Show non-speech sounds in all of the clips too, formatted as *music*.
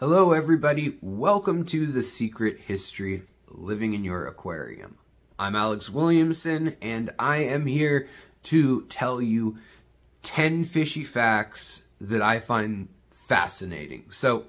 Hello, everybody. Welcome to The Secret History Living in Your Aquarium. I'm Alex Williamson, and I am here to tell you 10 fishy facts that I find fascinating. So,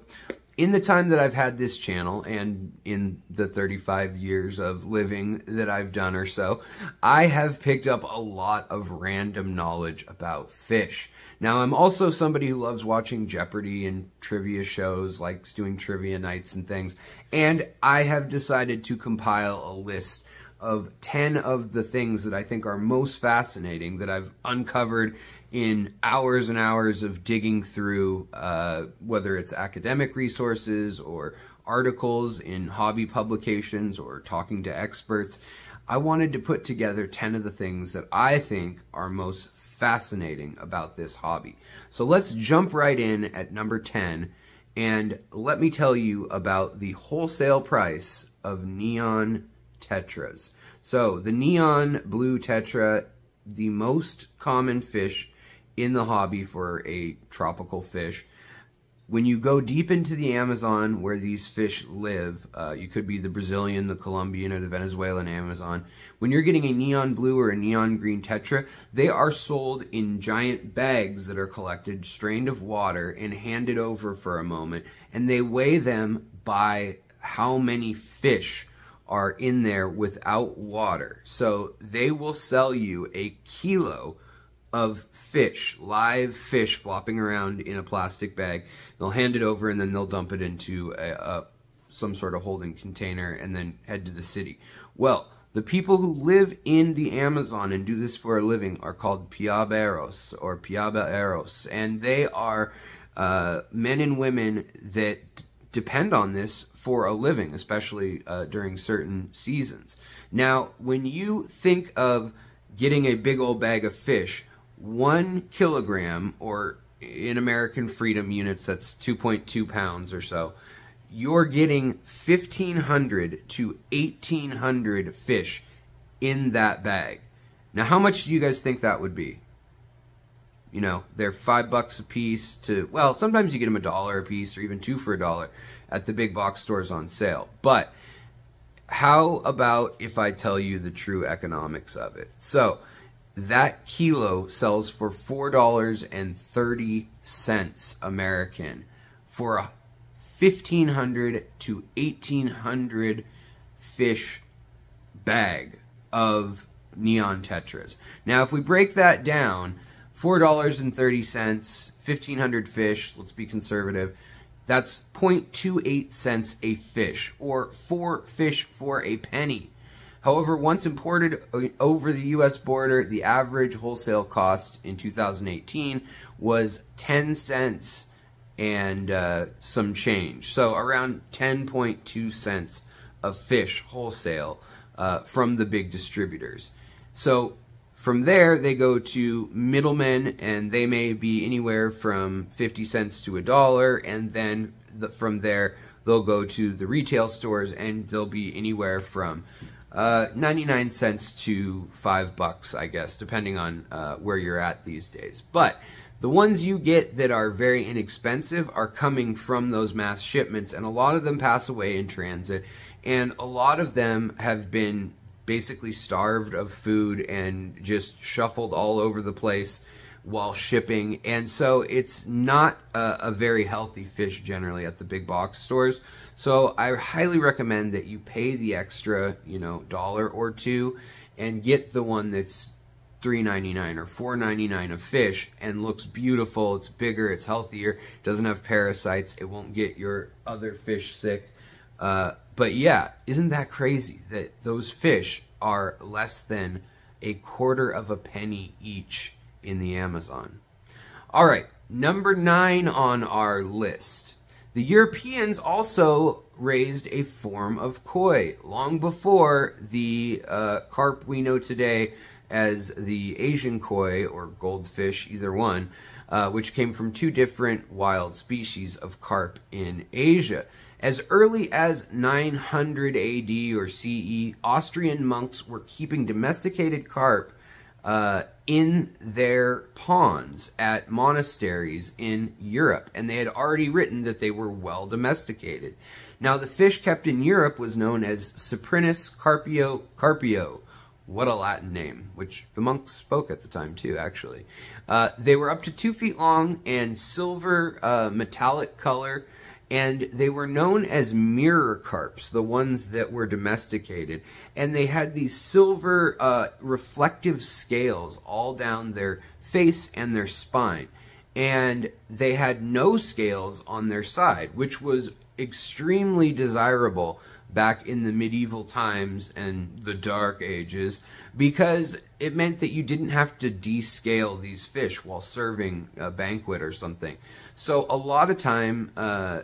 in the time that I've had this channel and in the 35 years of living that I've done or so, I have picked up a lot of random knowledge about fish. Now, I'm also somebody who loves watching Jeopardy and trivia shows, likes doing trivia nights and things, and I have decided to compile a list of 10 of the things that I think are most fascinating that I've uncovered in hours and hours of digging through, uh, whether it's academic resources or articles in hobby publications or talking to experts. I wanted to put together 10 of the things that I think are most fascinating about this hobby. So let's jump right in at number 10 and let me tell you about the wholesale price of neon tetras. So the neon blue tetra, the most common fish in the hobby for a tropical fish. When you go deep into the Amazon where these fish live, uh, you could be the Brazilian, the Colombian, or the Venezuelan Amazon. When you're getting a neon blue or a neon green tetra, they are sold in giant bags that are collected, strained of water, and handed over for a moment. And they weigh them by how many fish are in there without water. So they will sell you a kilo of fish, live fish flopping around in a plastic bag. They'll hand it over and then they'll dump it into a, a, some sort of holding container and then head to the city. Well, the people who live in the Amazon and do this for a living are called piaberos or piaberos, and they are uh, men and women that depend on this for a living, especially uh, during certain seasons. Now, when you think of getting a big old bag of fish, one kilogram, or in American freedom units, that's 2.2 pounds or so, you're getting 1,500 to 1,800 fish in that bag. Now, how much do you guys think that would be? You know, they're five bucks a piece to, well, sometimes you get them a dollar a piece or even two for a dollar at the big box stores on sale. But how about if I tell you the true economics of it? So, that kilo sells for $4.30 American for a 1500 to 1800 fish bag of neon tetras. Now, if we break that down, $4.30, 1500 fish, let's be conservative, that's 0.28 cents a fish, or four fish for a penny. However, once imported over the U.S. border, the average wholesale cost in 2018 was 10 cents and uh, some change. So around 10.2 cents of fish wholesale uh, from the big distributors. So from there, they go to middlemen, and they may be anywhere from 50 cents to a dollar, and then the, from there, they'll go to the retail stores, and they'll be anywhere from uh, 99 cents to 5 bucks, I guess, depending on uh, where you're at these days. But the ones you get that are very inexpensive are coming from those mass shipments, and a lot of them pass away in transit, and a lot of them have been basically starved of food and just shuffled all over the place while shipping. And so it's not a, a, very healthy fish generally at the big box stores. So I highly recommend that you pay the extra, you know, dollar or two and get the one that's $3.99 or $4.99 of fish and looks beautiful. It's bigger, it's healthier, doesn't have parasites, it won't get your other fish sick. Uh, but yeah, isn't that crazy that those fish are less than a quarter of a penny each in the Amazon? All right, number nine on our list. The Europeans also raised a form of koi long before the uh, carp we know today as the Asian koi or goldfish, either one, uh, which came from two different wild species of carp in Asia. As early as 900 AD or CE, Austrian monks were keeping domesticated carp uh, in their ponds at monasteries in Europe, and they had already written that they were well domesticated. Now, the fish kept in Europe was known as Cyprinus carpio carpio. What a Latin name, which the monks spoke at the time too, actually. Uh, they were up to two feet long and silver uh, metallic color and they were known as mirror carps, the ones that were domesticated. And they had these silver uh, reflective scales all down their face and their spine. And they had no scales on their side, which was extremely desirable back in the medieval times and the dark ages because it meant that you didn't have to descale these fish while serving a banquet or something. So a lot of time, uh,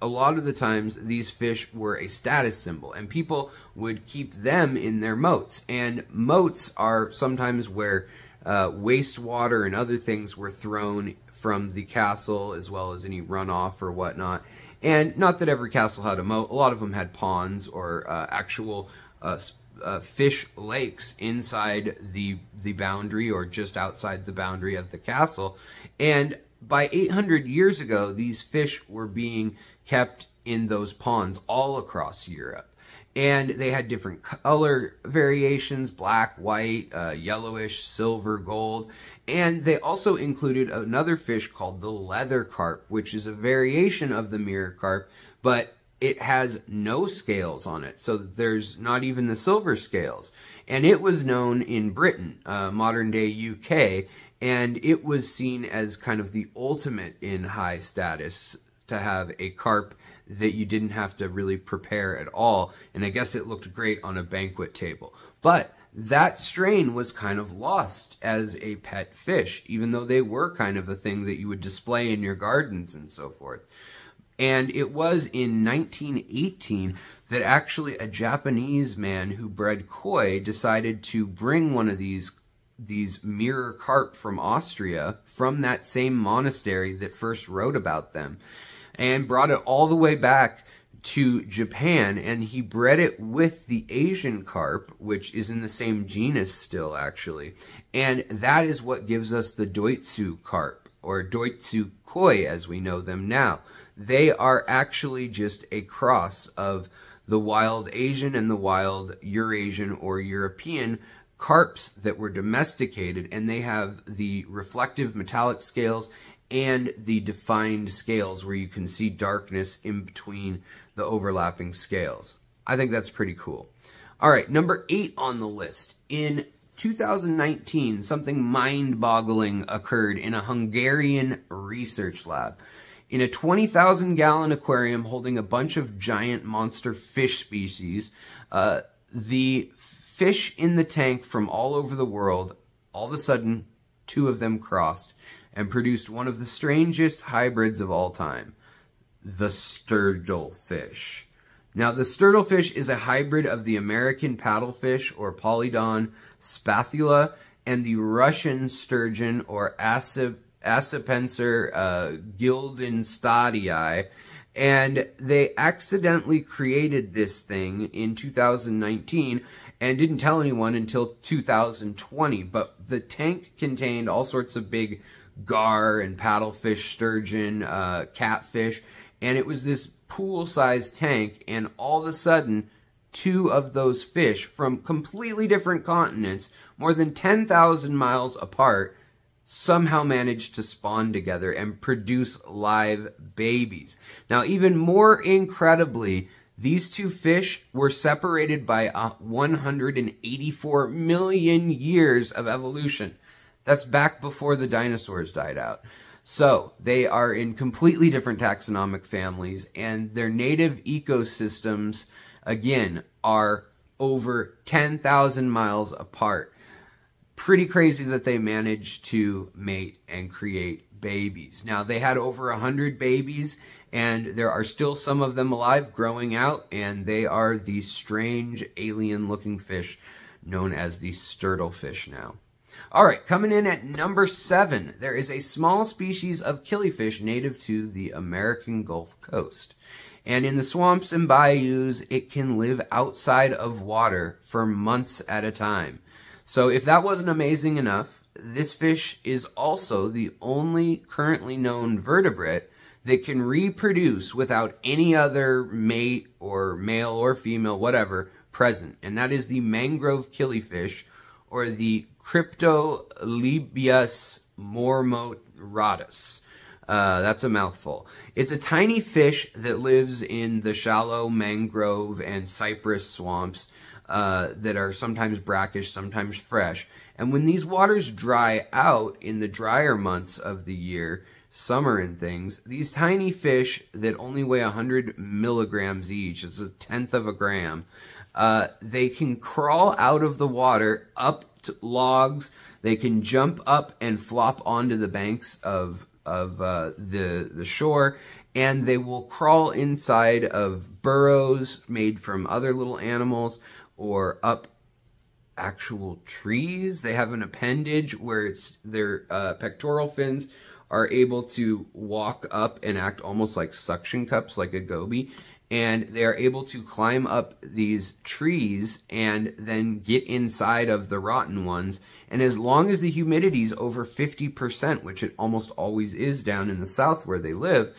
a lot of the times these fish were a status symbol and people would keep them in their moats. And moats are sometimes where uh, wastewater and other things were thrown from the castle as well as any runoff or whatnot. And not that every castle had a moat. A lot of them had ponds or uh, actual uh, uh fish lakes inside the the boundary or just outside the boundary of the castle. And by 800 years ago these fish were being kept in those ponds all across Europe. And they had different color variations, black, white, uh, yellowish, silver, gold. And they also included another fish called the leather carp, which is a variation of the mirror carp, but it has no scales on it. So there's not even the silver scales. And it was known in Britain, uh, modern day UK, and it was seen as kind of the ultimate in high status to have a carp that you didn't have to really prepare at all. And I guess it looked great on a banquet table. But that strain was kind of lost as a pet fish, even though they were kind of a thing that you would display in your gardens and so forth. And it was in 1918 that actually a Japanese man who bred koi decided to bring one of these these mirror carp from Austria from that same monastery that first wrote about them and brought it all the way back to Japan and he bred it with the Asian carp, which is in the same genus still actually. And that is what gives us the Doitsu carp or Doitsu koi as we know them now. They are actually just a cross of the wild Asian and the wild Eurasian or European carps that were domesticated and they have the reflective metallic scales and the defined scales where you can see darkness in between the overlapping scales. I think that's pretty cool. All right, number eight on the list. In 2019, something mind-boggling occurred in a Hungarian research lab. In a 20,000 gallon aquarium holding a bunch of giant monster fish species, uh, the fish in the tank from all over the world, all of a sudden, two of them crossed and produced one of the strangest hybrids of all time, the sturddlefish. Now, the sturddlefish is a hybrid of the American paddlefish, or Polyodon spathula, and the Russian sturgeon, or Acip Acipenser uh, gueldenstaedtii, and they accidentally created this thing in 2019 and didn't tell anyone until 2020. But the tank contained all sorts of big gar and paddlefish, sturgeon, uh, catfish, and it was this pool-sized tank, and all of a sudden, two of those fish from completely different continents, more than 10,000 miles apart, somehow managed to spawn together and produce live babies. Now, even more incredibly, these two fish were separated by uh, 184 million years of evolution. That's back before the dinosaurs died out. So they are in completely different taxonomic families and their native ecosystems, again, are over 10,000 miles apart. Pretty crazy that they managed to mate and create babies. Now, they had over 100 babies, and there are still some of them alive growing out, and they are the strange alien-looking fish known as the sturddlefish now. All right, coming in at number seven, there is a small species of killifish native to the American Gulf Coast. And in the swamps and bayous, it can live outside of water for months at a time. So if that wasn't amazing enough, this fish is also the only currently known vertebrate that can reproduce without any other mate or male or female, whatever, present. And that is the mangrove killifish or the Kryptolebias marmoratus. Uh, that's a mouthful. It's a tiny fish that lives in the shallow mangrove and cypress swamps uh, that are sometimes brackish, sometimes fresh. And when these waters dry out in the drier months of the year, summer and things, these tiny fish that only weigh 100 milligrams each, it's a tenth of a gram, uh, they can crawl out of the water up logs. They can jump up and flop onto the banks of of uh, the the shore, and they will crawl inside of burrows made from other little animals or up actual trees. They have an appendage where it's their uh, pectoral fins are able to walk up and act almost like suction cups, like a goby. And they are able to climb up these trees and then get inside of the rotten ones. And as long as the humidity is over 50%, which it almost always is down in the south where they live,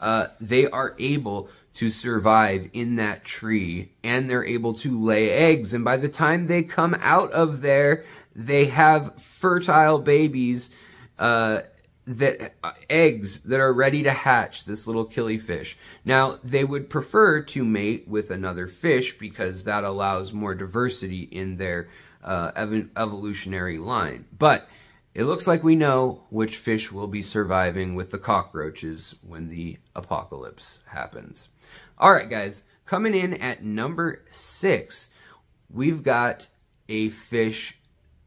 uh, they are able to survive in that tree and they're able to lay eggs. And by the time they come out of there, they have fertile babies uh, that uh, eggs that are ready to hatch this little killifish. Now, they would prefer to mate with another fish because that allows more diversity in their uh, ev evolutionary line. But it looks like we know which fish will be surviving with the cockroaches when the apocalypse happens. All right, guys, coming in at number six, we've got a fish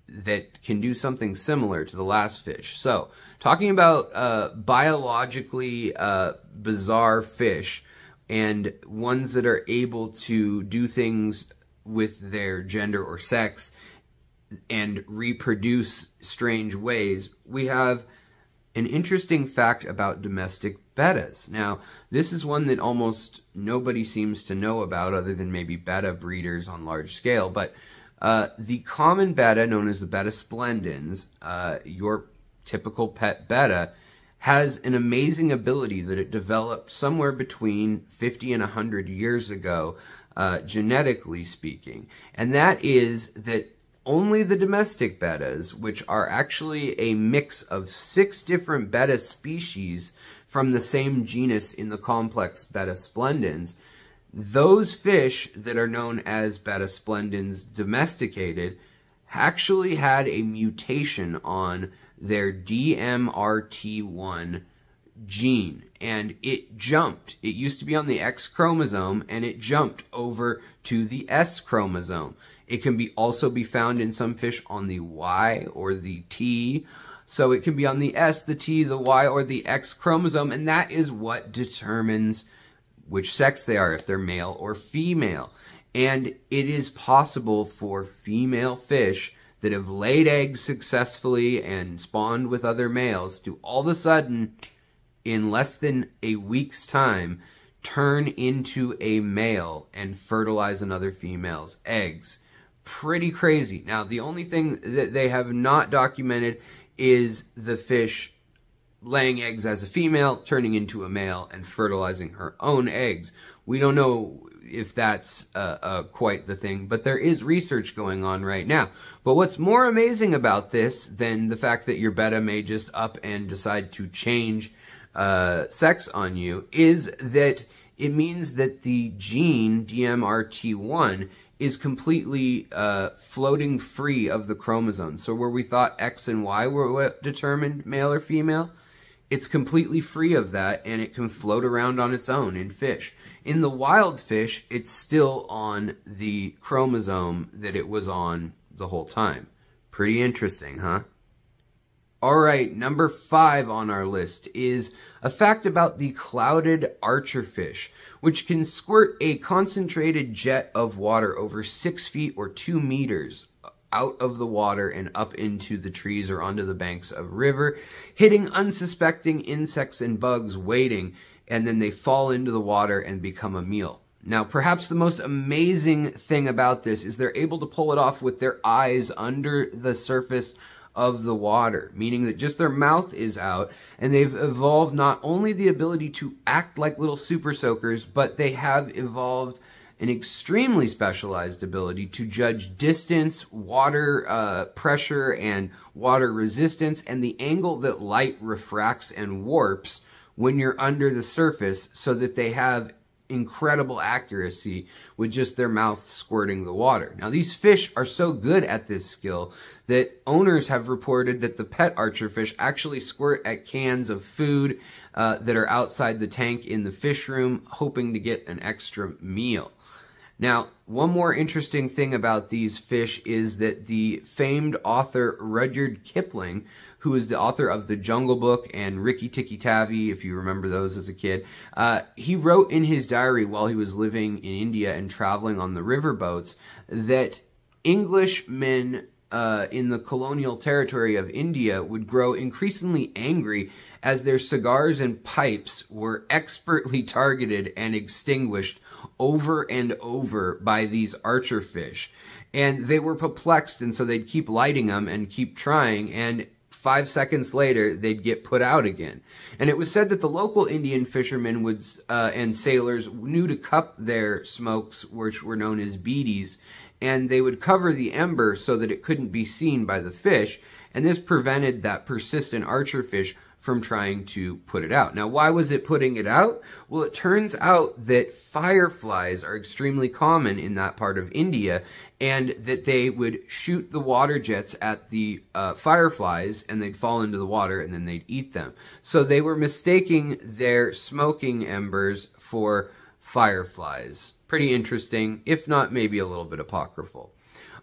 that can do something similar to the last fish. So, talking about uh, biologically uh, bizarre fish and ones that are able to do things with their gender or sex and reproduce strange ways, we have an interesting fact about domestic bettas. Now, this is one that almost nobody seems to know about other than maybe betta breeders on large scale, but uh, the common betta, known as the betta splendens, uh, your typical pet betta, has an amazing ability that it developed somewhere between 50 and 100 years ago, uh, genetically speaking. And that is that only the domestic bettas, which are actually a mix of six different betta species from the same genus in the complex betta splendens, those fish that are known as Betta splendens domesticated actually had a mutation on their DMRT1 gene and it jumped. It used to be on the X chromosome and it jumped over to the S chromosome. It can be also be found in some fish on the Y or the T. So it can be on the S, the T, the Y, or the X chromosome, and that is what determines which sex they are, if they're male or female. And it is possible for female fish that have laid eggs successfully and spawned with other males to all of a sudden, in less than a week's time, turn into a male and fertilize another female's eggs. Pretty crazy. Now, the only thing that they have not documented is the fish laying eggs as a female, turning into a male, and fertilizing her own eggs. We don't know if that's uh, uh, quite the thing, but there is research going on right now. But what's more amazing about this than the fact that your betta may just up and decide to change uh, sex on you is that it means that the gene DMRT1 is completely uh, floating free of the chromosomes. So where we thought X and Y were determined male or female, it's completely free of that and it can float around on its own in fish. In the wild fish, it's still on the chromosome that it was on the whole time. Pretty interesting, huh? All right, number five on our list is a fact about the clouded archerfish, which can squirt a concentrated jet of water over six feet or two meters out of the water and up into the trees or onto the banks of river, hitting unsuspecting insects and bugs waiting, and then they fall into the water and become a meal. Now, perhaps the most amazing thing about this is they're able to pull it off with their eyes under the surface of the water, meaning that just their mouth is out, and they've evolved not only the ability to act like little super soakers, but they have evolved an extremely specialized ability to judge distance, water uh, pressure, and water resistance, and the angle that light refracts and warps when you're under the surface so that they have incredible accuracy with just their mouth squirting the water. Now, these fish are so good at this skill that owners have reported that the pet archerfish actually squirt at cans of food uh, that are outside the tank in the fish room, hoping to get an extra meal. Now, one more interesting thing about these fish is that the famed author Rudyard Kipling who is the author of The Jungle Book and Rikki Tikki Tavi, if you remember those as a kid. Uh, he wrote in his diary while he was living in India and traveling on the riverboats that Englishmen uh, in the colonial territory of India would grow increasingly angry as their cigars and pipes were expertly *laughs* targeted and extinguished over and over by these archer fish. And they were perplexed, and so they'd keep lighting them and keep trying. And five seconds later, they'd get put out again. And it was said that the local Indian fishermen would uh, and sailors knew to cup their smokes, which were known as beedies, and they would cover the ember so that it couldn't be seen by the fish, and this prevented that persistent archer fish from trying to put it out. Now, why was it putting it out? Well, it turns out that fireflies are extremely common in that part of India, and that they would shoot the water jets at the uh, fireflies, and they'd fall into the water, and then they'd eat them. So they were mistaking their smoking embers for fireflies. Pretty interesting, if not maybe a little bit apocryphal.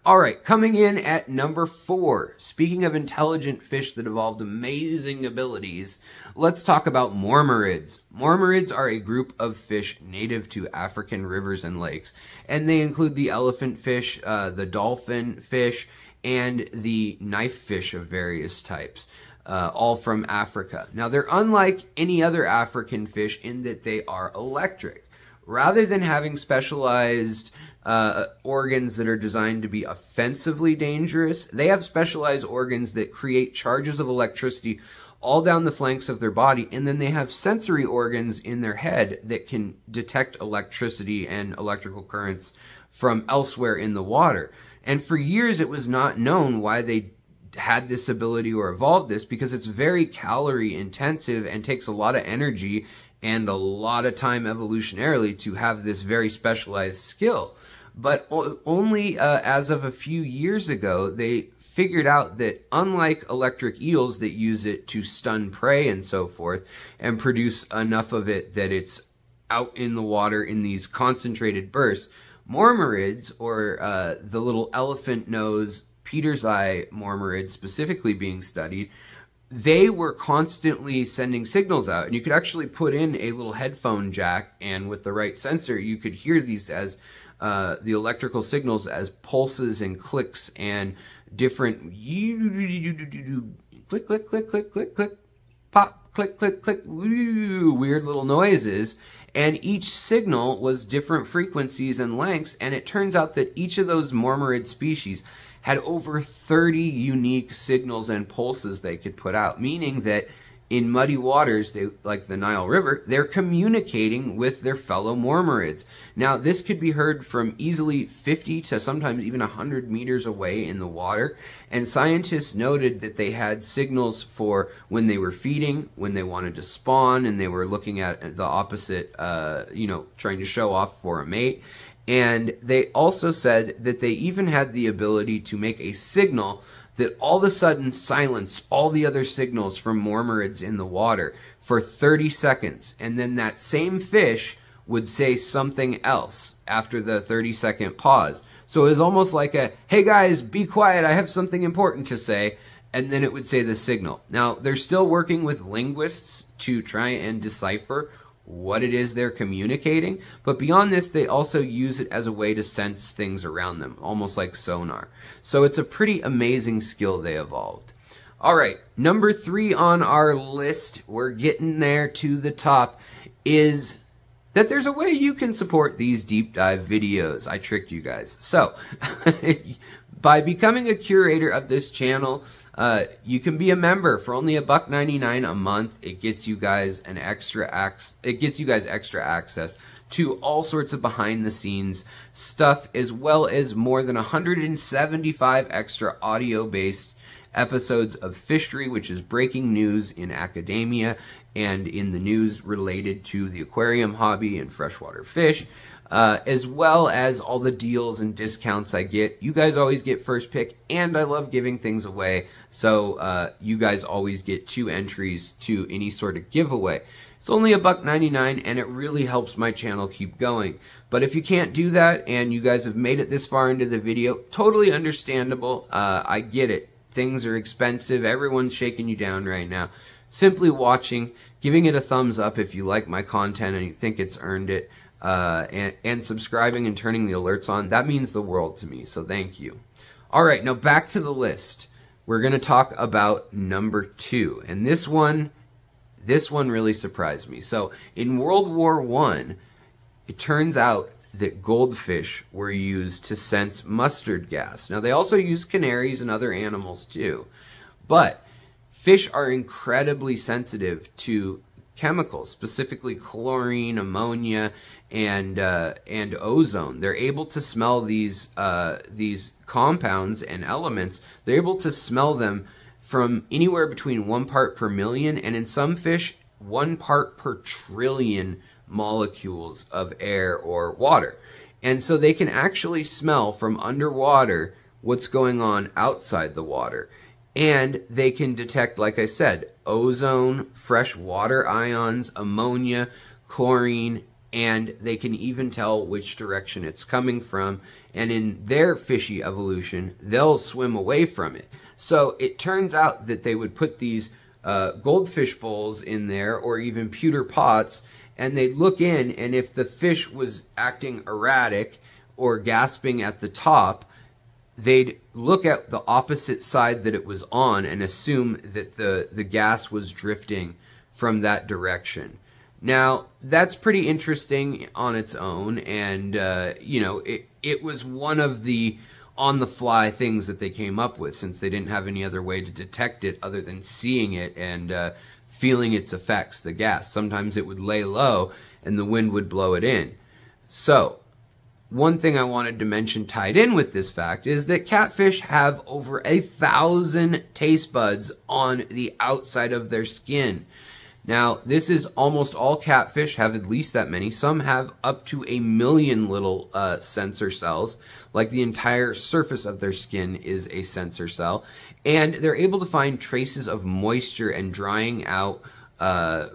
All right, coming in at number four. Speaking of intelligent fish that evolved amazing abilities, let's talk about mormyrids. Mormyrids are a group of fish native to African rivers and lakes, and they include the elephant fish, uh, the dolphin fish, and the knife fish of various types. Uh, all from Africa. Now, they're unlike any other African fish in that they are electric. Rather than having specialized uh, organs that are designed to be offensively dangerous. They have specialized organs that create charges of electricity all down the flanks of their body, and then they have sensory organs in their head that can detect electricity and electrical currents from elsewhere in the water. And for years, it was not known why they had this ability or evolved this because it's very calorie intensive and takes a lot of energy and a lot of time evolutionarily to have this very specialized skill. But only uh, as of a few years ago, they figured out that unlike electric eels that use it to stun prey and so forth and produce enough of it that it's out in the water in these concentrated bursts, mormyrids, or uh, the little elephant nose petersii mormyrid specifically being studied, they were constantly sending signals out. And you could actually put in a little headphone jack, and with the right sensor, you could hear these as uh, the electrical signals as pulses and clicks and different click, click, click, click, click, click, pop, click, click, click, weird little noises. And each signal was different frequencies and lengths. And it turns out that each of those mormyrid species had over 30 unique signals and pulses they could put out, meaning that in muddy waters, they, like the Nile River, they're communicating with their fellow mormyrids. Now, this could be heard from easily 50 to sometimes even 100 meters away in the water, and scientists noted that they had signals for when they were feeding, when they wanted to spawn, and they were looking at the opposite, uh, you know, trying to show off for a mate. And they also said that they even had the ability to make a signal that all of a sudden silenced all the other signals from mormyrids in the water for 30 seconds. And then that same fish would say something else after the 30 second pause. So it was almost like a, hey guys, be quiet, I have something important to say. And then it would say the signal. Now, they're still working with linguists to try and decipher what it is they're communicating. But beyond this, they also use it as a way to sense things around them, almost like sonar. So it's a pretty amazing skill they evolved. All right, number three on our list, we're getting there to the top, is that there's a way you can support these deep dive videos. I tricked you guys. So, *laughs* by becoming a curator of this channel, uh, you can be a member for only a buck 99 a month. It gets you guys an extra ac- it gets you guys extra access to all sorts of behind the scenes stuff as well as more than 175 extra audio based episodes of Fishery, which is breaking news in academia and in the news related to the aquarium hobby and freshwater fish, uh, as well as all the deals and discounts I get. You guys always get first pick, and I love giving things away, so uh, you guys always get two entries to any sort of giveaway. It's only a buck 99 and it really helps my channel keep going. But if you can't do that and you guys have made it this far into the video, totally understandable. Uh, I get it. Things are expensive. Everyone's shaking you down right now. Simply watching, giving it a thumbs up if you like my content and you think it's earned it, uh, and, and subscribing and turning the alerts on, that means the world to me. So thank you. All right, now back to the list. We're going to talk about number two. And this one, this one really surprised me. So in World War One, it turns out that goldfish were used to sense mustard gas. Now, they also use canaries and other animals too. But fish are incredibly sensitive to chemicals, specifically chlorine, ammonia, and uh, and ozone. They're able to smell these uh, these compounds and elements. They're able to smell them from anywhere between one part per million, and in some fish, one part per trillion molecules of air or water. And so they can actually smell from underwater what's going on outside the water. And they can detect, like I said, ozone, fresh water ions, ammonia, chlorine, and they can even tell which direction it's coming from. And in their fishy evolution, they'll swim away from it. So it turns out that they would put these uh, goldfish bowls in there or even pewter pots and they'd look in, and if the fish was acting erratic or gasping at the top, they'd look at the opposite side that it was on and assume that the, the gas was drifting from that direction. Now, that's pretty interesting on its own, and, uh, you know, it, it was one of the on the fly things that they came up with since they didn't have any other way to detect it other than seeing it and uh, feeling its effects, the gas. Sometimes it would lay low and the wind would blow it in. So, one thing I wanted to mention tied in with this fact is that catfish have over a thousand taste buds on the outside of their skin. Now, this is almost all catfish have at least that many. Some have up to a million little uh, sensor cells, like the entire surface of their skin is a sensor cell and they're able to find traces of moisture and drying out. Uh,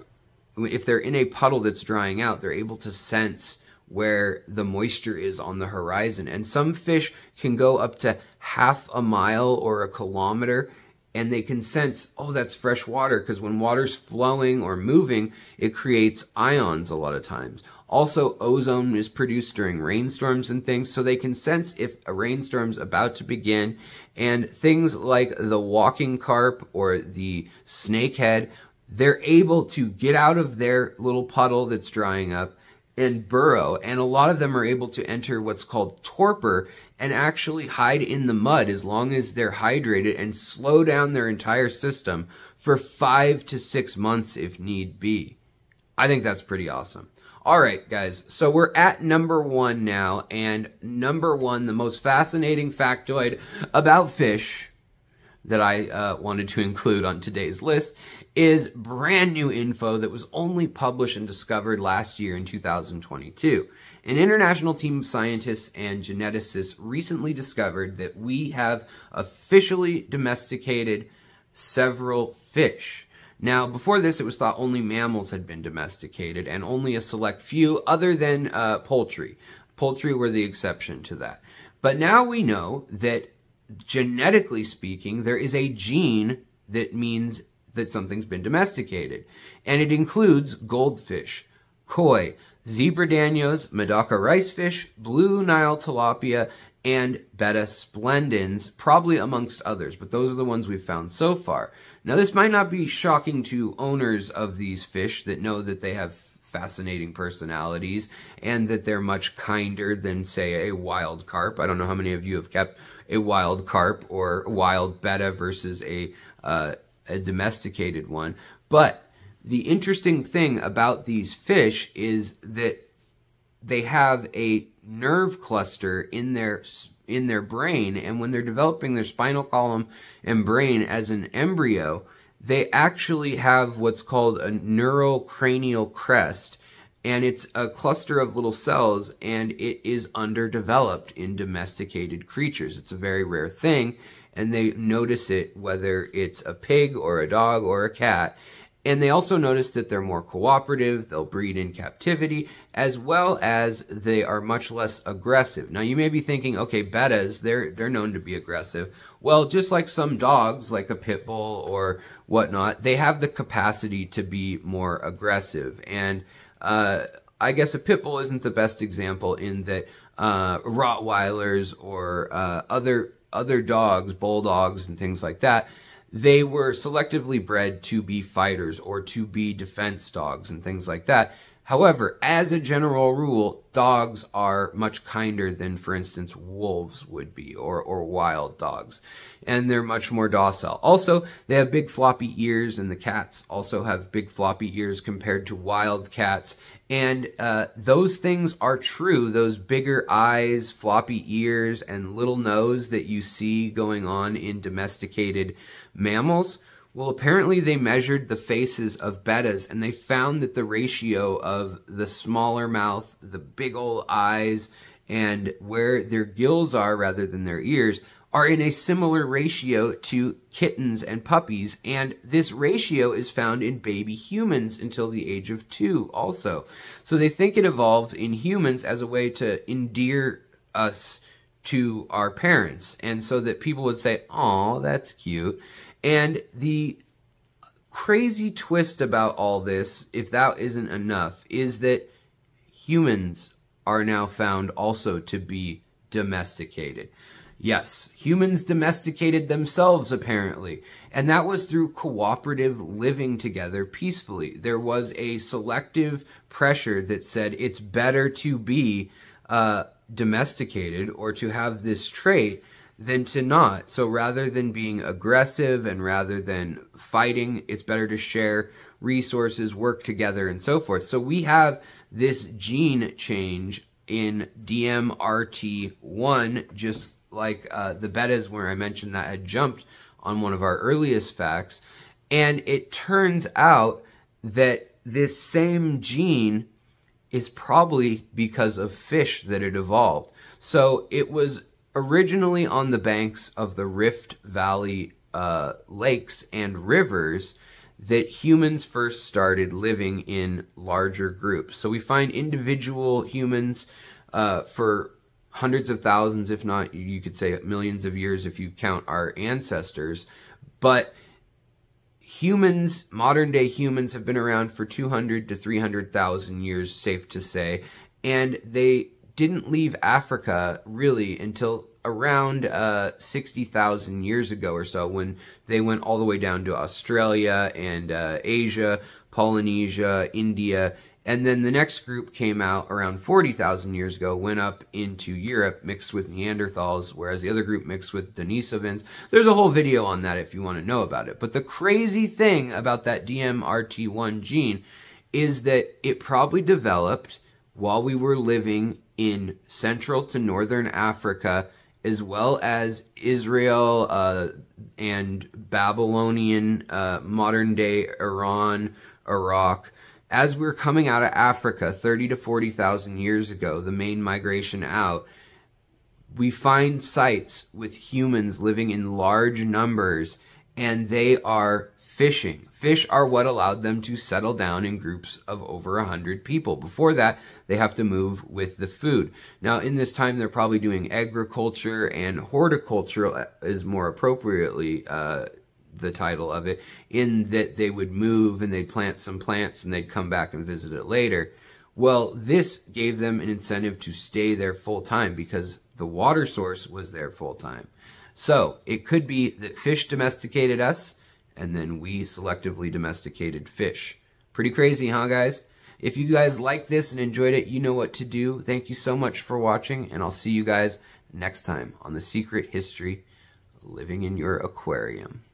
if they're in a puddle that's drying out, they're able to sense where the moisture is on the horizon. And some fish can go up to half a mile or a kilometer and they can sense, oh, that's fresh water because when water's flowing or moving, it creates ions a lot of times. Also, ozone is produced during rainstorms and things, so they can sense if a rainstorm's about to begin. And things like the walking carp or the snakehead, they're able to get out of their little puddle that's drying up and burrow. And a lot of them are able to enter what's called torpor and actually hide in the mud as long as they're hydrated and slow down their entire system for five to six months if need be. I think that's pretty awesome. All right, guys. So we're at number one now, and number one, the most fascinating factoid about fish that I uh, wanted to include on today's list is brand new info that was only published and discovered last year in 2022. An international team of scientists and geneticists recently discovered that we have officially domesticated several fish. Now, before this, it was thought only mammals had been domesticated and only a select few other than uh, poultry. Poultry were the exception to that. But now we know that genetically speaking, there is a gene that means that something's been domesticated. And it includes goldfish, koi, zebra danios, Medaka ricefish, blue Nile tilapia, and betta splendens, probably amongst others, but those are the ones we've found so far. Now, this might not be shocking to owners of these fish that know that they have fascinating personalities and that they're much kinder than, say, a wild carp. I don't know how many of you have kept a wild carp or wild betta versus a, uh, a domesticated one. But the interesting thing about these fish is that they have a nerve cluster in their in their brain. And when they're developing their spinal column and brain as an embryo they actually have what's called a neurocranial crest. And it's a cluster of little cells and it is underdeveloped in domesticated creatures. It's a very rare thing and they notice it whether it's a pig or a dog or a cat and they also notice that they're more cooperative, they'll breed in captivity, as well as they are much less aggressive. Now you may be thinking, okay, bettas, they're they're known to be aggressive. Well, just like some dogs, like a pit bull or whatnot, they have the capacity to be more aggressive. And uh, I guess a pit bull isn't the best example in that uh, Rottweilers or uh, other other dogs, bulldogs and things like that, they were selectively bred to be fighters or to be defense dogs and things like that. However, as a general rule, dogs are much kinder than, for instance, wolves would be or, or wild dogs. And they're much more docile. Also, they have big floppy ears, and the cats also have big floppy ears compared to wild cats. And uh, those things are true. Those bigger eyes, floppy ears, and little nose that you see going on in domesticated mammals well, apparently they measured the faces of bettas and they found that the ratio of the smaller mouth, the big old eyes, and where their gills are rather than their ears are in a similar ratio to kittens and puppies. And this ratio is found in baby humans until the age of two also. So they think it evolved in humans as a way to endear us to our parents. And so that people would say, oh, that's cute. And the crazy twist about all this, if that isn't enough, is that humans are now found also to be domesticated. Yes, humans domesticated themselves apparently, and that was through cooperative living together peacefully. There was a selective pressure that said it's better to be uh, domesticated or to have this trait than to not. So rather than being aggressive and rather than fighting, it's better to share resources, work together, and so forth. So we have this gene change in DMRT1, just like uh, the bettas where I mentioned that had jumped on one of our earliest facts. And it turns out that this same gene is probably because of fish that it evolved. So it was originally on the banks of the Rift Valley uh, lakes and rivers that humans first started living in larger groups. So we find individual humans uh, for hundreds of thousands, if not, you could say millions of years if you count our ancestors. But humans, modern day humans, have been around for 200 to 300,000 years, safe to say. And they didn't leave Africa really until around uh, 60,000 years ago or so when they went all the way down to Australia and uh, Asia, Polynesia, India. And then the next group came out around 40,000 years ago, went up into Europe, mixed with Neanderthals, whereas the other group mixed with Denisovans. There's a whole video on that if you want to know about it. But the crazy thing about that DMRT1 gene is that it probably developed while we were living in Central to Northern Africa, as well as Israel uh, and Babylonian, uh, modern day Iran, Iraq. As we're coming out of Africa 30 to 40,000 years ago, the main migration out, we find sites with humans living in large numbers and they are fishing. Fish are what allowed them to settle down in groups of over 100 people. Before that, they have to move with the food. Now, in this time, they're probably doing agriculture and horticulture is more appropriately uh, the title of it, in that they would move and they'd plant some plants and they'd come back and visit it later. Well, this gave them an incentive to stay there full time because the water source was there full time. So it could be that fish domesticated us and then we selectively domesticated fish. Pretty crazy, huh, guys? If you guys liked this and enjoyed it, you know what to do. Thank you so much for watching, and I'll see you guys next time on The Secret History Living in Your Aquarium.